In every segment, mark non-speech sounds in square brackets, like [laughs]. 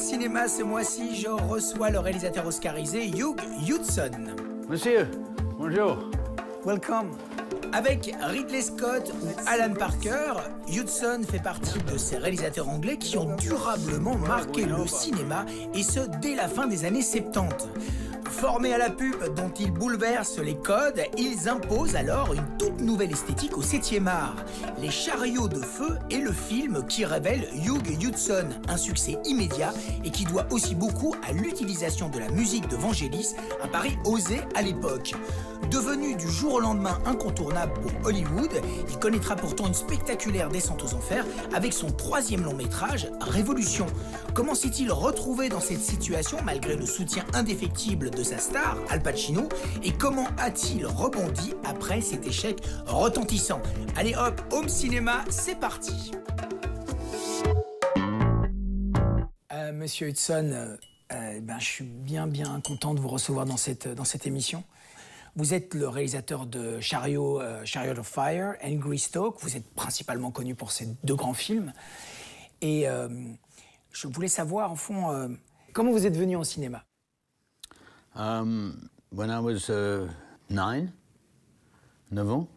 Cinéma ce mois-ci, je reçois le réalisateur oscarisé Hugh Hudson. Monsieur, bonjour. Welcome. Avec Ridley Scott ou Alan Parker, Hudson fait partie de ces réalisateurs anglais qui ont durablement marqué le cinéma, et ce dès la fin des années 70. Formés à la pub dont ils bouleversent les codes, ils imposent alors une toute nouvelle esthétique au 7e art. Les chariots de feu est le film qui révèle Hugh Hudson, un succès immédiat et qui doit aussi beaucoup à l'utilisation de la musique de Vangelis, un pari osé à l'époque. Devenu du jour au lendemain incontournable pour Hollywood, il connaîtra pourtant une spectaculaire descente aux enfers avec son troisième long métrage, Révolution. Comment s'est-il retrouvé dans cette situation malgré le soutien indéfectible de sa star, Al Pacino, et comment a-t-il rebondi après cet échec retentissant? Allez hop, home cinéma, c'est parti Euh, Monsieur Hudson, euh, euh, ben, je suis bien bien content de vous recevoir dans cette, dans cette émission. Vous êtes le réalisateur de Chariot, euh, Chariot of Fire, Angry Stoke. Vous êtes principalement connu pour ces deux grands films. Et euh, je voulais savoir, en fond, euh, comment vous êtes venu au cinéma? Um, when I was uh, nine, neuf ans,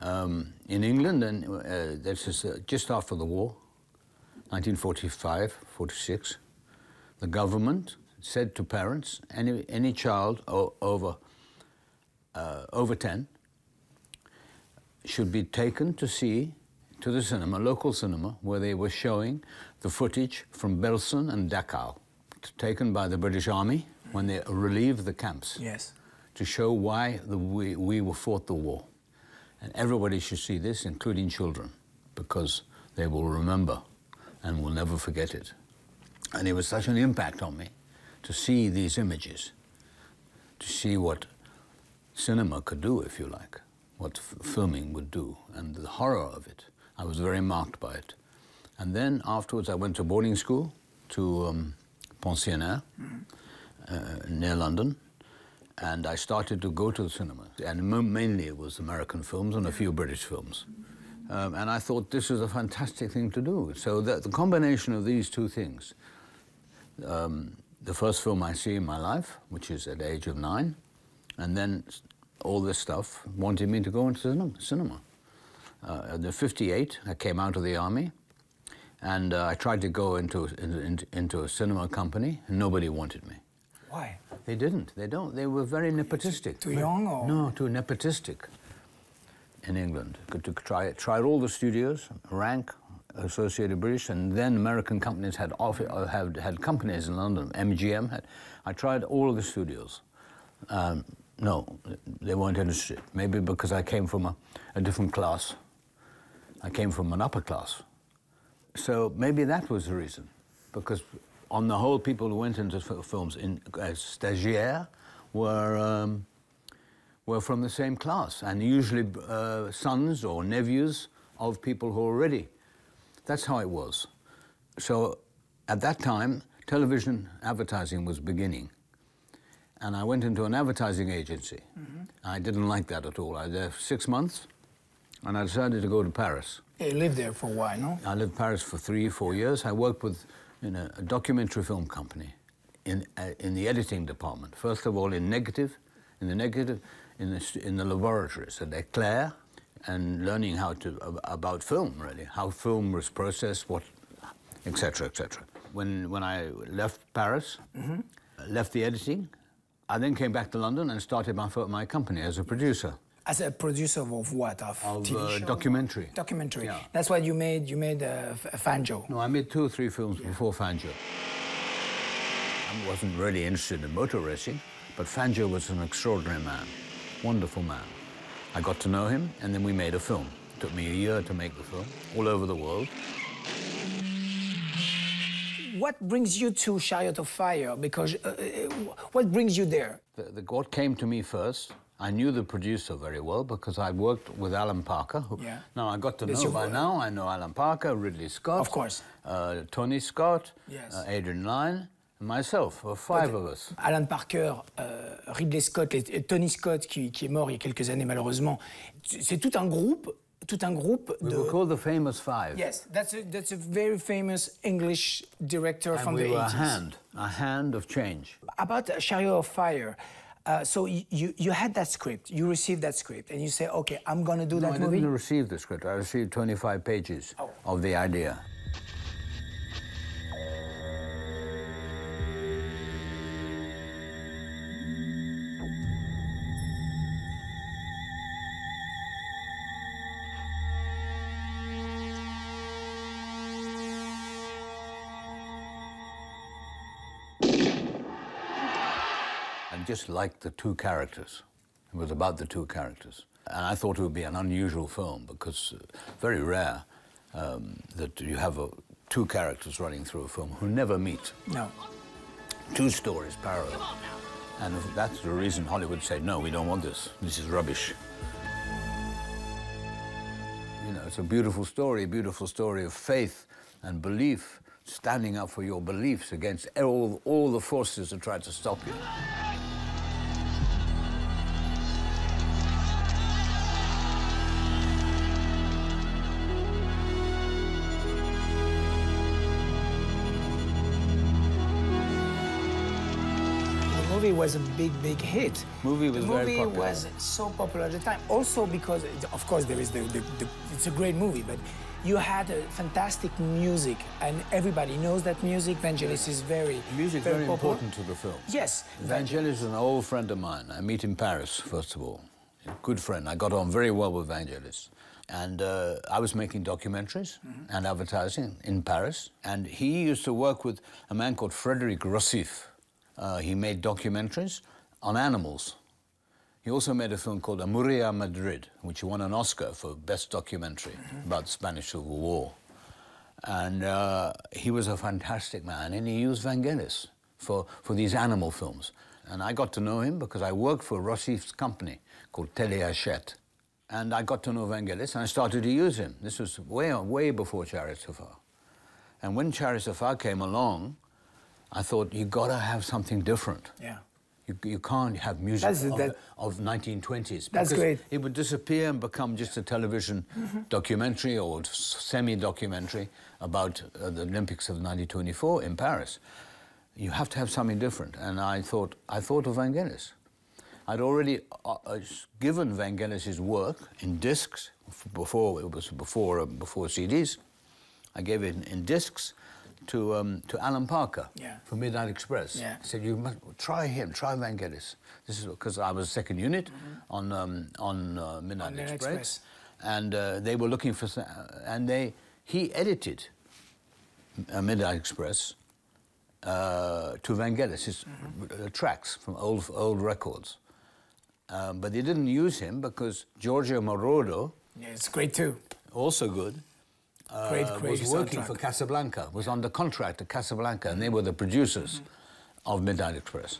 um, in England, and uh, this is uh, just after the war, 1945, 46, the government said to parents, any, any child over, uh, over 10 should be taken to see to the cinema, local cinema, where they were showing the footage from Belsen and Dachau, taken by the British Army when they relieved the camps Yes. to show why the, we, we were fought the war. And everybody should see this, including children, because they will remember and will never forget it. And it was such an impact on me to see these images, to see what cinema could do, if you like, what filming would do, and the horror of it. I was very marked by it. And then afterwards, I went to boarding school to um, Pensionnaire uh, near London, and I started to go to the cinema. And mainly it was American films and a few British films. Um, and I thought this was a fantastic thing to do. So the, the combination of these two things, um, the first film I see in my life, which is at the age of nine, and then all this stuff wanted me to go into cinema. cinema. Uh, at the 58, I came out of the army, and uh, I tried to go into, into, into a cinema company, and nobody wanted me. Why They didn't. They don't. They were very nepotistic. Too young or- No, too nepotistic in England. To try, tried all the studios, Rank, Associated British, and then American companies had, off, uh, had, had companies in London. MGM had. I tried all of the studios. Um, no, they weren't interested. Maybe because I came from a, a different class. I came from an upper class. So maybe that was the reason, because on the whole, people who went into films in, as stagiaires were um, were from the same class, and usually uh, sons or nephews of people who already. That's how it was. So at that time, television advertising was beginning, and I went into an advertising agency. I didn't like that at all. I was there for six months, and I decided to go to Paris. You lived there for a while, no I lived in Paris for three, four years. I worked with in a, a documentary film company in, uh, in the editing department. First of all, in negative, in the negative, in the, in the laboratories at Eclair, and learning how to about film really, how film was processed, what, etc., etc. When when I left Paris, left the editing, I then came back to London and started my my company as a producer. As a producer of what? Of, Of, TV uh, documentary. Documentary. Yeah. That's what you made. You made uh, Fangio. No, I made two or three films before Fangio. I wasn't really interested in motor racing, but Fangio was an extraordinary man, wonderful man. I got to know him, and then we made a film. It took me a year to make the film, all over the world. What brings you to Chariot of Fire? Because uh, uh, what brings you there? The, the, what came to me first, I knew the producer very well because I worked with Alan Parker. Who, Yeah. Now I got to That's know by now. I know Alan Parker, Ridley Scott, Of course. uh, Tony Scott, Yes. uh, Adrian Lyne, and myself. Were five of us. Alan Parker, euh, Ridley Scott et et Tony Scott, qui, qui est mort il y a quelques années malheureusement, c'est tout un groupe tout un groupe We de. were called the Famous Five. Yes, that's a, that's a very famous English director And from we the were a hand, a hand of change. About uh, Chariot of Fire, uh, so you, you had that script, you received that script, and you say, okay, I'm going to do No, that I movie. didn't receive the script. I received 25 pages Oh. of the idea. Just liked the two characters. It was about the two characters. And I thought it would be an unusual film because uh, very rare um, that you have uh, two characters running through a film who never meet. No. Two stories parallel. And that's the reason Hollywood said, no, we don't want this. This is rubbish. You know, it's a beautiful story, a beautiful story of faith and belief, standing up for your beliefs against all, all the forces that try to stop you. Was a big, big hit. Movie was the very movie popular. was so popular at the time. Also because, of course, there is the, the, the it's a great movie, but you had a fantastic music, and everybody knows that music. Vangelis is very, Music very, very important to the film. Yes, Vangelis is an old friend of mine. I meet in Paris, first of all. Good friend. I got on very well with Vangelis. And uh, I was making documentaries and advertising in Paris. And he used to work with a man called Frederic Rossif. Uh, he made documentaries on animals. He also made a film called Mourir à Madrid, which won an Oscar for Best Documentary about the Spanish Civil War. And uh, he was a fantastic man, and he used Vangelis for, for these animal films. And I got to know him because I worked for Rossif's company called Téléhachette. And I got to know Vangelis, and I started to use him. This was way, way before Chariots Fire. And when Chariots Fire came along, I thought, you gotta have something different. Yeah. You, you can't have music That's- of, that- of 1920s. That's great. It would disappear and become just a television Mm-hmm. documentary or semi-documentary about uh, the Olympics of 1924 in Paris. You have to have something different. And I thought, I thought of Vangelis. I'd already uh, uh, given Vangelis his work in discs before it was before uh, before CDs. I gave it in, in discs to um, to Alan Parker Yeah. for Midnight Express. Yeah. He said, "You must try him. Try Van Vangelis." This is because I was second unit on um, on uh, Midnight. On Express, Express. and uh, they were looking for, and they he edited uh, Midnight Express uh, to Vangelis, his uh, tracks from old old records. Um, but they didn't use him because Giorgio Moroder, Yeah, it's great too. also good, uh, great was working soundtrack. for Casablanca, was under contract at Casablanca, and they were the producers of Midnight Express.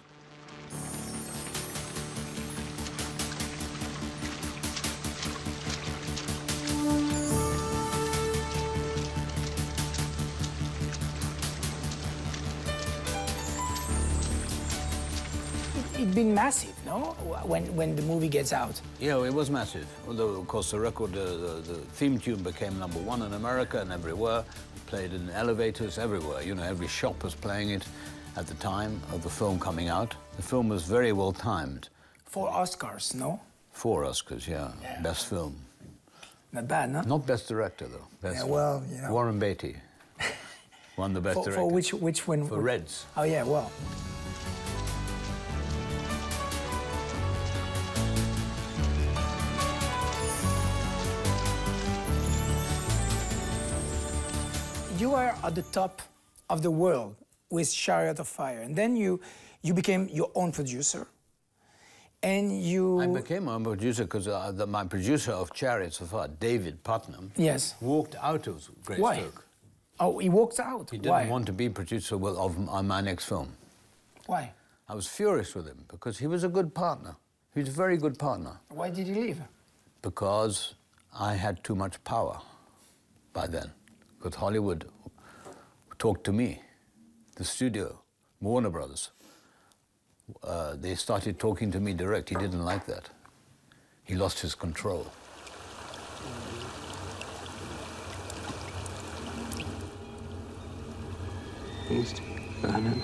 Been massive, no? When when the movie gets out. Yeah, it was massive. Although, of course, the record, uh, the, the theme tune became number one in America and everywhere. Played in elevators everywhere. You know, every shop was playing it at the time of the film coming out. The film was very well timed. Four Oscars, no? Four Oscars, yeah. Yeah. Best film. Not bad, no? Not best director, though. Best Yeah, well, you know. Warren Beatty [laughs] won the best For, director. for which which one? For Reds. Oh yeah, well. You are at the top of the world with Chariot of Fire, and then you you became your own producer, and you I became a producer because uh, the, my producer of Chariots of Fire, David Puttnam, Yes. walked out of Greystoke. Why? oh he walked out. He didn't Why? want to be producer well, of my next film. Why? I was furious with him because he was a good partner. He was a very good partner Why did he leave? because I had too much power by then. Because Hollywood talked to me, the studio, Warner Brothers. Uh, they started talking to me direct. He didn't like that. He lost his control. East, Ghana,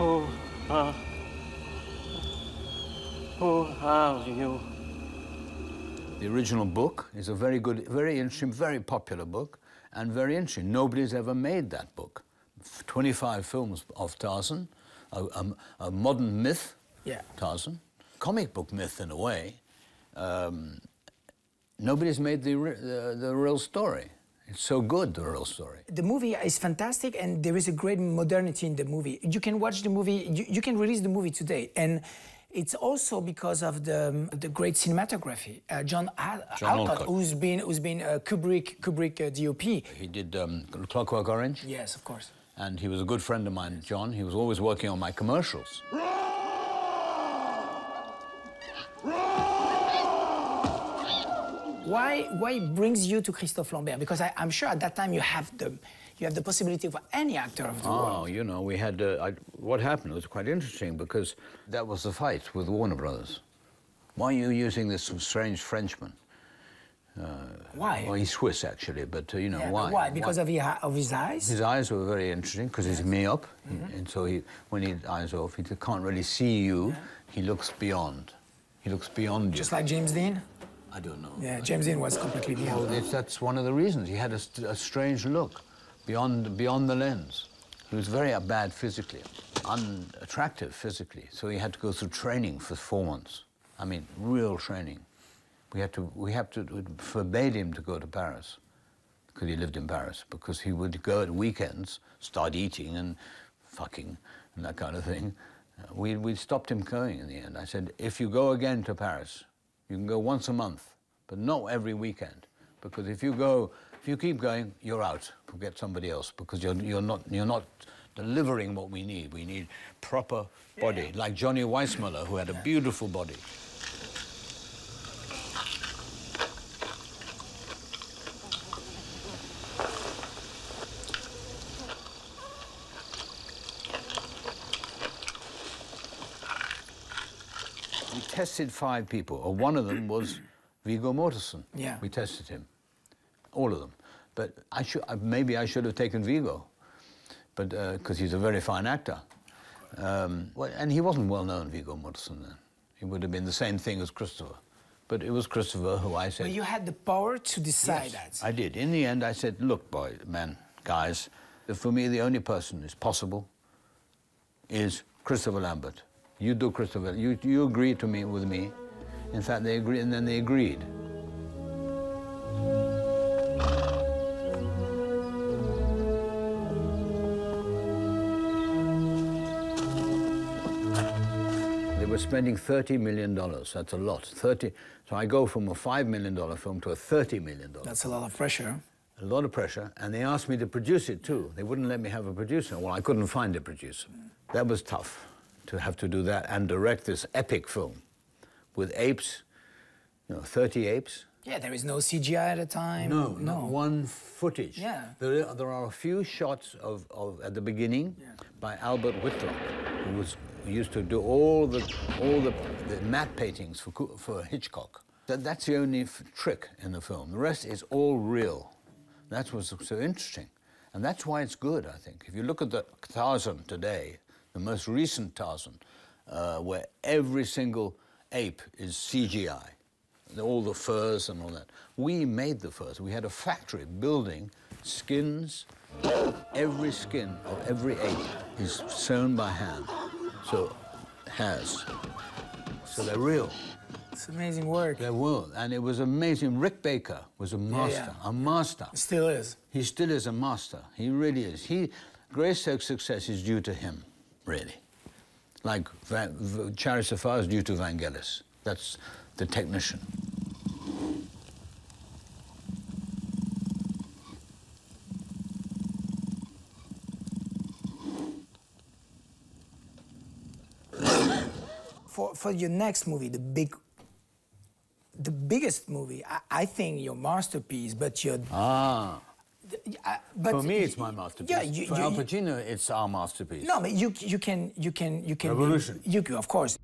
Who are, who are you? The original book is a very good, very interesting, very popular book, and very interesting. Nobody's ever made that book. 25 films of Tarzan, a, a, a modern myth, Yeah. Tarzan, comic book myth in a way. Um, nobody's made the, the, the real story. It's so good, the real story. The movie is fantastic, and there is a great modernity in the movie. You can watch the movie, you, you can release the movie today. And it's also because of the, the great cinematography. Uh, John, Al- John Alcott, Alcott. who's been, who's been uh, Kubrick, Kubrick uh, DOP. He did um, Clockwork Orange, Yes, of course. and he was a good friend of mine, John. He was always working on my commercials. Why, why brings you to Christophe Lambert? Because I, I'm sure at that time you have the, you have the possibility for any actor of the world. Oh, you know, we had. Uh, I, what happened was quite interesting because that was the fight with Warner Brothers. Why are you using this strange Frenchman? Why? Well, he's Swiss actually, but uh, you know Yeah, why? Why? Because of, his, of his eyes? his eyes were very interesting because he's myope, Mm-hmm. and so he, when his eyes off, he can't really see you. He looks beyond. He looks beyond you. Just like James Dean? I don't know. Yeah, James Dean was completely Well, beyond. that's one of the reasons. He had a, a strange look beyond, beyond the lens. He was very bad physically, unattractive physically. So he had to go through training for four months. I mean, real training. We had to, we had to, forbade him to go to Paris because he lived in Paris, because he would go at weekends, start eating and fucking and that kind of thing. We, we stopped him going in the end. I said, if you go again to Paris, you can go once a month, but not every weekend. Because if you go, if you keep going, you're out. We'll get somebody else because you're, you're, not, you're not delivering what we need. We need proper body, like Johnny Weissmuller, who had a beautiful body. Tested five people, or one of them was [clears throat] Viggo Mortensen. Yeah. We tested him, all of them. But I should, uh, maybe I should have taken Viggo, but because he's a very fine actor. Um, well, and he wasn't well known, Viggo Mortensen. Then he would have been the same thing as Christopher. But it was Christopher who I said. But you had the power to decide that. I did. In the end, I said, look, boy, man, guys, for me, the only person is possible is Christopher Lambert. You do Christopher. You, you agree to me with me. In fact, they agreed, and then they agreed. They were spending $30 million. That's a lot. 30. So I go from a $5 million film to a $30 million. That's a lot of pressure. A lot of pressure, and they asked me to produce it too. They wouldn't let me have a producer. Well, I couldn't find a producer. That was tough to have to do that and direct this epic film with apes, you know, 30 apes. Yeah, there is no CGI at the time. No, not one footage. Yeah. There, are- there are a few shots of, of at the beginning by Albert Whitlock, who was who used to do all the all the, the matte paintings for for Hitchcock. That, that's the only f- trick in the film. The rest is all real. That's what's so interesting, and that's why it's good. I think if you look at the Tarzan today, the most recent Tarzan, uh, where every single ape is CGI all the furs and all that. We made the furs. We had a factory building skins. Every skin of every ape is sewn by hand. So, hairs. So they're real. It's amazing work. They were. And it was amazing. Rick Baker was a master, a master. Still is. He still is a master. He really is. He, Greystoke's success is due to him, really. Like Van, v, Chariots of Fire is due to Vangelis. That's the technician. [coughs] For, for your next movie, the big, the biggest movie, I, I think your masterpiece, but your, Ah, Uh, but For me, it's my masterpiece. Yeah, you, For you- Al Pacino, it's our masterpiece. No, but you you can you can you can Revolution. You can, of course.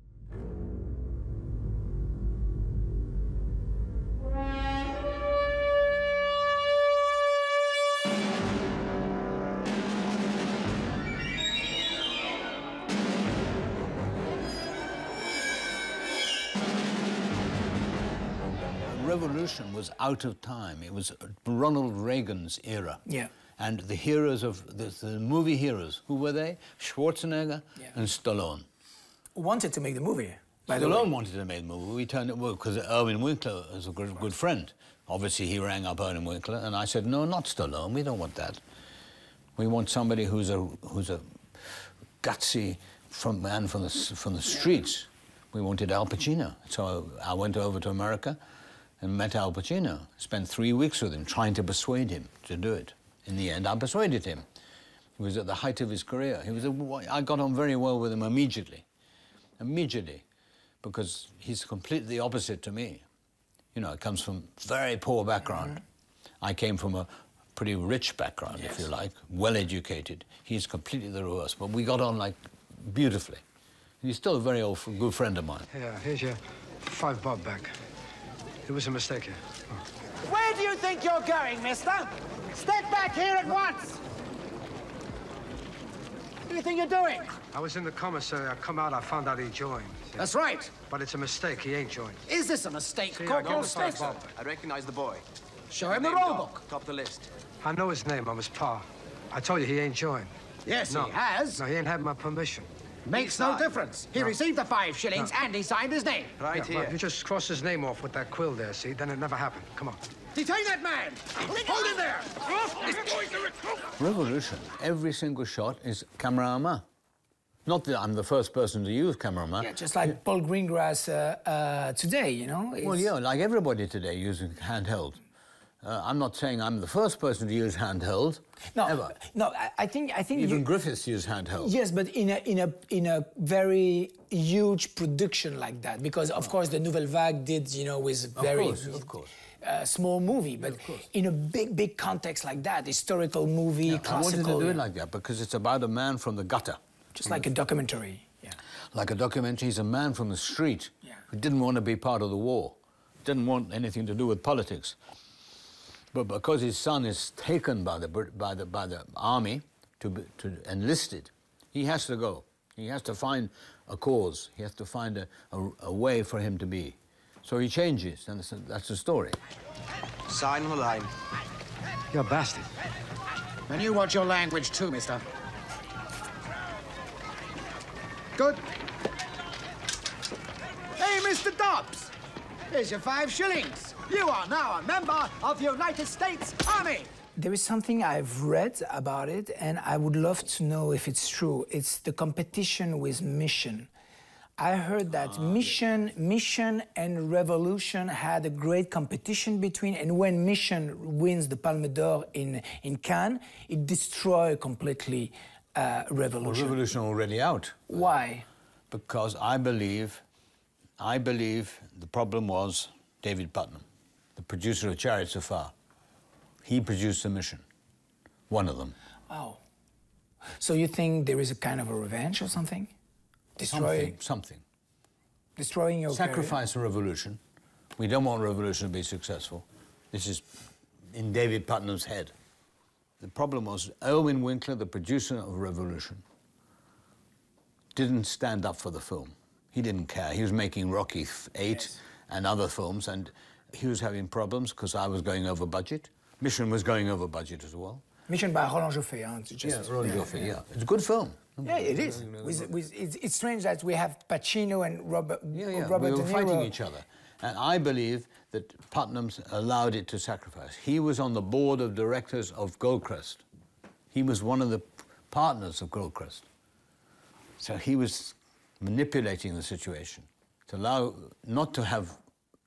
Revolution was out of time. It was Ronald Reagan's era. Yeah. And the heroes of the, the movie heroes, who were they? Schwarzenegger Yeah. and Stallone. Wanted to make the movie. By the Stallone wanted to make the movie. We turned it well because Irwin Winkler is a good, good friend. Obviously, he rang up Irwin Winkler, and I said, "No, not Stallone. We don't want that. We want somebody who's a who's a gutsy from man from the from the streets. We wanted Al Pacino. So I went over to America and met Al Pacino. Spent three weeks with him, trying to persuade him to do it. In the end, I persuaded him. He was at the height of his career. He was a, I got on very well with him immediately, immediately, because he's completely the opposite to me. You know, it comes from very poor background. I came from a pretty rich background, if you like, well educated. He's completely the reverse, but we got on like beautifully. He's still a very old, good friend of mine. Yeah, here's your five bob back. It was a mistake here. Where do you think you're going, mister? Step back here at once! What do you think you're doing? I was in the commissary. I come out, I found out he joined. See? That's right. But it's a mistake. He ain't joined. Is this a mistake, See, Corporal got the five Stacer? bob back. I recognize the boy. Show him the roll book. Top of the list. I know his name. I'm his pa. I told you he ain't joined. Yes, No. he has. No, he ain't had my permission. Makes no Inside. difference. He received the five shillings and he signed his name. Right yeah, here. well, you just cross his name off with that quill there, see? Then it never happened. Come on. Detain that man! Hold him there! Revolution, every single shot is camera à. Not that I'm the first person to use camera à main. Yeah, just like Paul Greengrass uh, uh, today, you know. Well, yeah, like everybody today using handheld. Uh, I'm not saying I'm the first person to use handheld. No, ever. no. I, I think I think Even you, Griffiths used handheld. Yes, but in a in a in a very huge production like that, because of course the Nouvelle Vague did, you know, with very of course, of course. Uh, small movie, but in a big big context like that, historical movie, I wanted classical, to do it like that because it's about a man from the gutter. just like a documentary. Yeah. Like a documentary, he's a man from the street Yeah. who didn't want to be part of the war, didn't want anything to do with politics. But because his son is taken by the, by the, by the army to, be, to enlisted, he has to go. He has to find a cause. He has to find a, a, a way for him to be. So he changes, and that's, that's the story. Sign on the line. You're a bastard. And you watch your language too, mister. Good. Hey, Mr. Dobbs! Here's your five shillings. You are now a member of the United States Army. There is something I've read about it, and I would love to know if it's true. It's the competition with Mission. I heard that Mission, Mission, and Revolution had a great competition between, and when Mission wins the Palme d'Or in in Cannes, it destroyed completely uh, Well, Revolution. Revolution already out. Why? because I believe, I believe the problem was David Puttnam, the producer of Chariots of Fire. He produced the mission, one of them. Oh, so you think there is a kind of a revenge or something? Destroy, Something, something. destroying your career? Sacrifice a revolution. We don't want revolution to be successful. This is in David Puttnam's head. The problem was Irwin Winkler, the producer of Revolution, didn't stand up for the film. He didn't care. He was making Rocky f- 8 and other films, and he was having problems because I was going over budget. Mission was going over budget as well. Mission by Roland Joffé. Huh? to just- Roland Joffé, yeah. It's a good film. Yeah, it is. With, with, it's, it's strange that we have Pacino and Robert, Yeah, yeah. Robert we were fighting each other. And I believe that Puttnam allowed it to sacrifice. He was on the board of directors of Goldcrest. He was one of the partners of Goldcrest. So he was manipulating the situation to allow not to have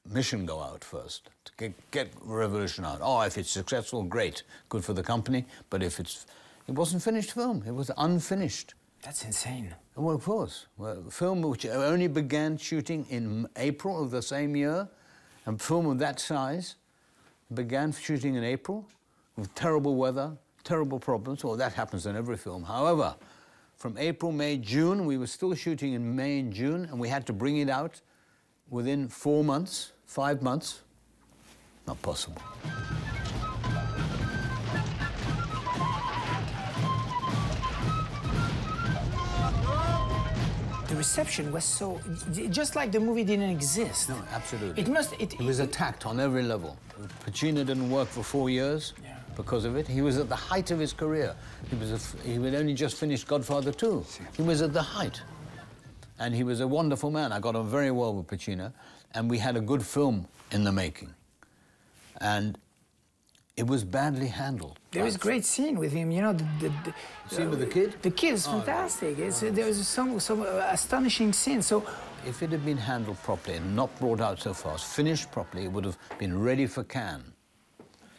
mission go out first, to get, get revolution out. Oh, if it's successful, great, good for the company. But if it's, it wasn't finished film. It was unfinished. That's insane. Well, of course. Well, film which only began shooting in April of the same year, a film of that size began shooting in April with terrible weather, terrible problems. Well, that happens in every film. However, from April, May, June, we were still shooting in May and June, and we had to bring it out within four months, five months. Not possible. The reception was so, just like the movie didn't exist. No, absolutely. It must, it, He was attacked on every level. Pacino didn't work for four years Yeah. because of it. He was at the height of his career. He was a f he had only just finished Godfather 2. He was at the height. And he was a wonderful man. I got on very well with Pacino. And we had a good film in the making. And it was badly handled. There was a great scene with him, you know. The, the, the Scene with the kid? The kid is fantastic. It's, there is some some uh, astonishing scene. So If it had been handled properly and not brought out so fast, finished properly, it would have been ready for Cannes.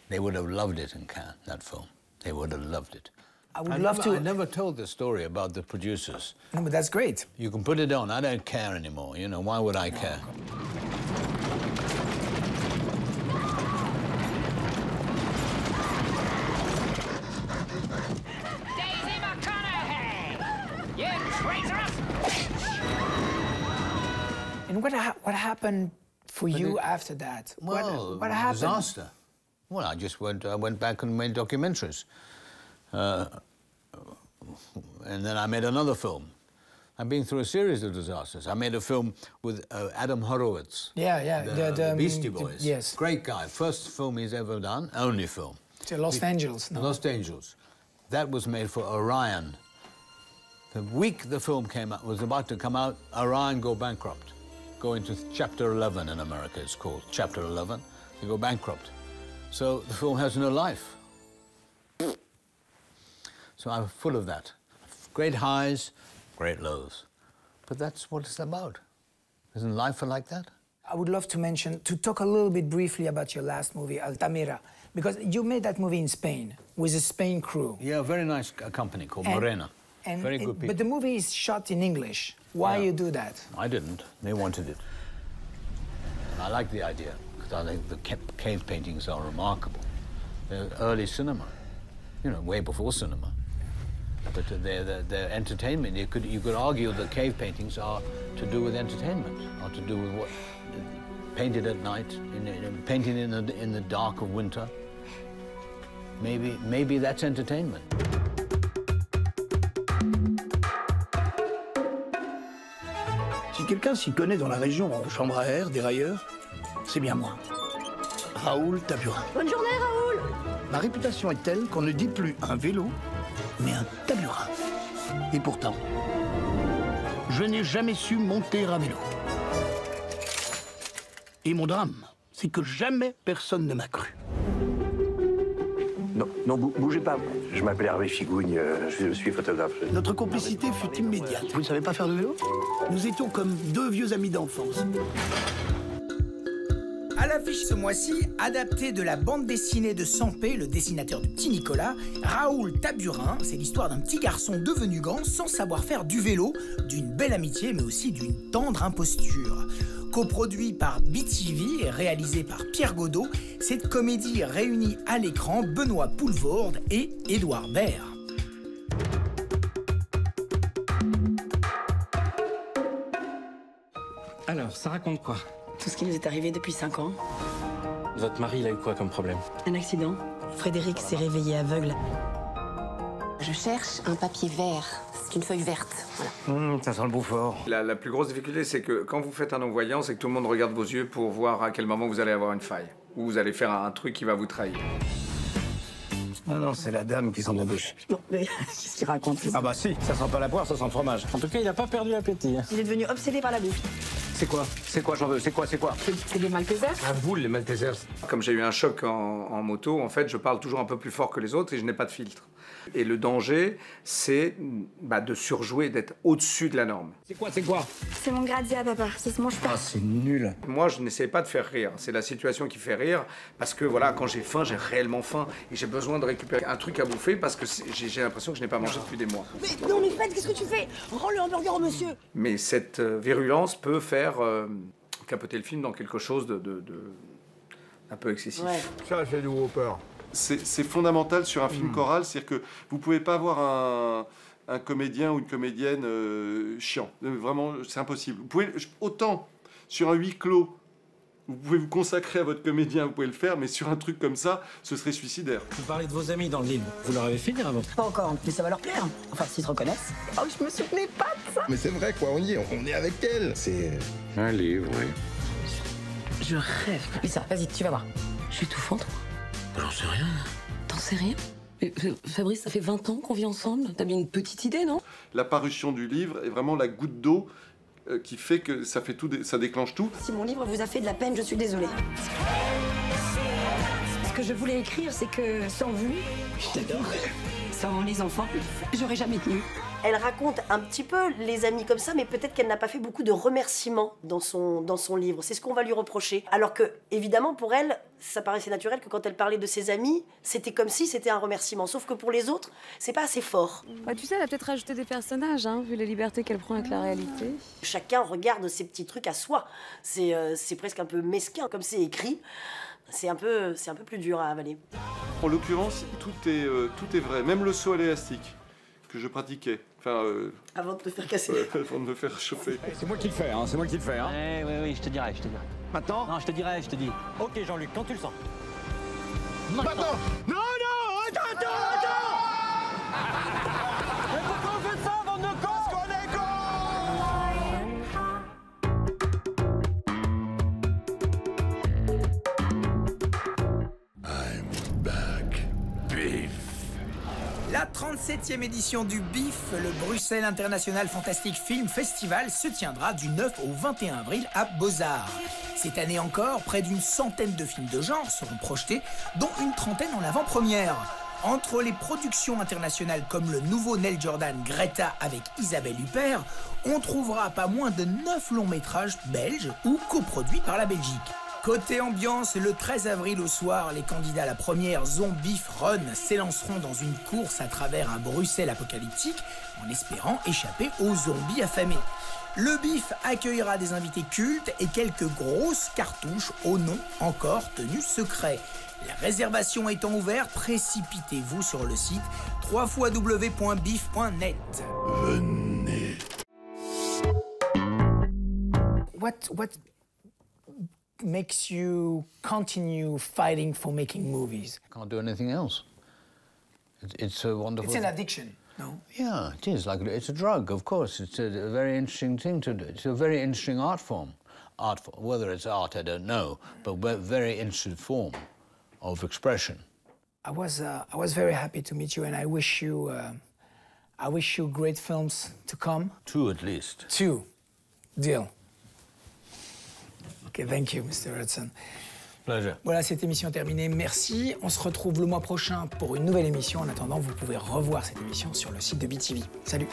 They would have loved it in Cannes, that film. They would have loved it. I would I love never, to. I never told the story about the producers. No, but that's great. You can put it on. I don't care anymore. You know, why would I care? Daisy McConnahay! You traitorous And what ha- what happened for you after that? Well, what, what happened? disaster. Well, I just went, I went back and made documentaries. Uh, and then I made another film. I've been through a series of disasters. I made a film with uh, Adam Horovitz. Yeah, yeah, The, the- the, um, Beastie the- Boys. yes. Great guy. First film he's ever done, only film. To Los Angeles. No. Los Angeles. That was made for Orion. The week the film came out, was about to come out, Orion go bankrupt. Go into Chapter 11 in America, it's called. Chapter 11. They go bankrupt. So the film has no life. So I'm full of that. Great highs, great lows. But that's what it's about. Isn't life like that? I would love to mention, to talk a little bit briefly about your last movie, Altamira, because you made that movie in Spain with a Spain crew. Yeah, a very nice company called And- Morena. and very it- good people. But the movie is shot in English. Why Yeah. you do that? I didn't. They wanted it. And I like the idea because I think the cave paintings are remarkable. They're early cinema, you know, way before cinema. But they're, they're, they're entertainment. You could, you could argue that cave paintings are to do with entertainment, or to do with what painted at night, in, in, painted in the, in the dark of winter. Maybe, maybe that's entertainment. Si quelqu'un s'y connaît dans la région en chambre à air, dérailleur, c'est bien moi. Raoul Taburin. Bonne journée, Raoul Ma réputation est telle qu'on ne dit plus un vélo, mais un taburin. Et pourtant, je n'ai jamais su monter à vélo. Et mon drame, c'est que jamais personne ne m'a cru. Non, non, bou- bougez pas. Je m'appelle Hervé Figougne, euh, je suis photographe. Notre complicité fut immédiate. Vous ne savez pas faire de vélo? Nous étions comme deux vieux amis d'enfance. À l'affiche ce mois-ci, adapté de la bande dessinée de Sampé, le dessinateur du petit Nicolas, Raoul Taburin, c'est l'histoire d'un petit garçon devenu grand sans savoir faire du vélo, d'une belle amitié mais aussi d'une tendre imposture. Coproduit par BTV et réalisé par Pierre Godot, cette comédie réunit à l'écran Benoît Poulvorde et Édouard Baird. Alors, ça raconte quoi? Tout ce qui nous est arrivé depuis 5 ans. Votre mari, il a eu quoi comme problème Un accident. Frédéric s'est réveillé aveugle. Je cherche un papier vert. C'est une feuille verte. Voilà. Ça sent le Beaufort. La, la plus grosse difficulté, c'est que quand vous faites un non-voyant, c'est que tout le monde regarde vos yeux pour voir à quel moment vous allez avoir une faille. Ou vous allez faire un truc qui va vous trahir. Ah non, c'est la dame qui s'en embauche. Non, mais [laughs] qu'est-ce qu'il raconte Ah bah si, ça sent pas la poire, ça sent le fromage. En tout cas, il a pas perdu l'appétit. hein. Il est devenu obsédé par la bouffe. C'est quoi C'est quoi, j'en veux C'est quoi, c'est quoi C'est des Maltesers? Ah, vous, les Maltesers. Comme j'ai eu un choc en, en moto, en fait, je parle toujours un peu plus fort que les autres et je n'ai pas de filtre. Et le danger, c'est bah, de surjouer, d'être au-dessus de la norme. C'est quoi, c'est quoi? C'est mon gradient, papa. Ça se mange pas. c'est nul. Moi, je n'essaie pas de faire rire. C'est la situation qui fait rire parce que voilà, quand j'ai faim, j'ai réellement faim et j'ai besoin de récupérer un truc à bouffer parce que j'ai j'ai l'impression que je n'ai pas mangé depuis des mois. Mais non, mais Fred, qu'est-ce que tu fais? Rends le hamburger au monsieur. Mais cette euh, virulence peut faire euh, capoter le film dans quelque chose de, de- de- un peu excessif. Ouais. Ça, c'est du Whopper. C'est fondamental sur un film Mm. choral, c'est-à-dire que vous pouvez pas avoir un, un comédien ou une comédienne euh, chiant. Euh, Vraiment, c'est impossible. Vous pouvez autant sur un huis clos, vous pouvez vous consacrer à votre comédien, vous pouvez le faire, mais sur un truc comme ça, ce serait suicidaire. Vous parlez de vos amis dans le livre. Vous leur avez fait dire avant Pas encore, mais ça va leur plaire. Enfin, s'ils se reconnaissent. Oh, je me souvenais pas de ça. Mais c'est vrai, quoi, on y est, on est avec elle. C'est. Un livre, oui. Je rêve. Mais ça, vas-y, tu vas voir. Je suis étouffante. J'en sais rien. T'en sais rien Mais, euh, Fabrice, ça fait 20 ans qu'on vit ensemble. T'as bien une petite idée, non? La parution du livre est vraiment la goutte d'eau euh, qui fait que ça fait tout, ça déclenche tout. Si mon livre vous a fait de la peine, je suis désolée. Ce que je voulais écrire, c'est que sans vous, je t'adorerais. Sans les enfants, j'aurais jamais tenu. Elle raconte un petit peu les amis comme ça, mais peut-être qu'elle n'a pas fait beaucoup de remerciements dans son, dans son livre. C'est ce qu'on va lui reprocher. Alors que, évidemment, pour elle, ça paraissait naturel que quand elle parlait de ses amis, c'était comme si c'était un remerciement. Sauf que pour les autres, c'est pas assez fort. Bah, Tu sais, elle a peut-être rajouté des personnages, hein, vu les libertés qu'elle prend avec la réalité. Chacun regarde ses petits trucs à soi. C'est euh, c'est presque un peu mesquin, comme c'est écrit. C'est un, peu, c'est un peu plus dur à avaler. En l'occurrence, tout est, euh, tout est vrai, même le saut à l'élastique que je pratiquais. Enfin, euh, Avant de te faire casser. euh, avant de me faire [laughs] chauffer. C'est moi qui le fais, hein, c'est moi qui le fais. Hein. Oui, oui, oui, je te dirai, je te dirai. Maintenant Non, je te dirai, je te dis. Ok, Jean-Luc, quand tu le sens. Maintenant Non, non, attends, attends, attends La 37e édition du BIF, le Bruxelles International Fantastic Film Festival, se tiendra du 9 au 21 avril à Beaux-Arts. Cette année encore, près d'une centaine de films de genre seront projetés, dont une trentaine en avant-première. Entre les productions internationales comme le nouveau Nell Jordan Greta avec Isabelle Huppert, on trouvera pas moins de 9 longs métrages belges ou coproduits par la Belgique. Côté ambiance, le 13 avril au soir, les candidats à la première Zombie Run s'élanceront dans une course à travers un Bruxelles apocalyptique en espérant échapper aux zombies affamés. Le BIF accueillera des invités cultes et quelques grosses cartouches au nom encore tenu secret. La réservation étant ouverte, précipitez-vous sur le site www.bif.net. Venez. What, what makes you continue fighting for making movies? Can't do anything else. It, it's a wonderful. It's an addiction, no? Yeah, it is. Like it's a drug, of course. It's a, a very interesting thing to do. It's a very interesting art form. Art, form. whether it's art, I don't know, but very interesting form of expression. I was uh, I was very happy to meet you, and I wish you uh, I wish you great films to come. Two at least. Two, deal. Okay, thank you, Mr. Hudson. Pleasure. Voilà, cette émission est terminée. Merci. On se retrouve le mois prochain pour une nouvelle émission. En attendant, vous pouvez revoir cette émission sur le site de BTV. Salut.